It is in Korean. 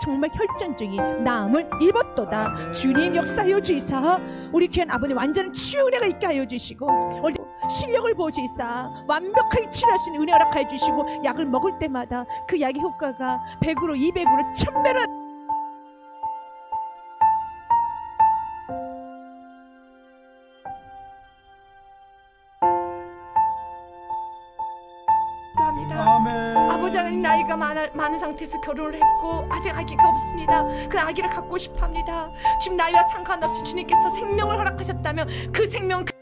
정말 혈전적인 나음을 입었도다. 주님 역사하여 주이사. 우리 귀한 아버님 완전한 치유 은혜가 있게 하여 주시고 실력을 보시사. 완벽하게 있는 은혜 허락하여 주시고 약을 먹을 때마다 그 약의 효과가 100으로 200으로 1000배로 합 하나님 나이가 많아, 많은 상태에서 결혼을 했고 아직 아기가 없습니다. 그 아기를 갖고 싶어 합니다. 지금 나이와 상관없이 주님께서 생명을 허락하셨다면 그 생명 그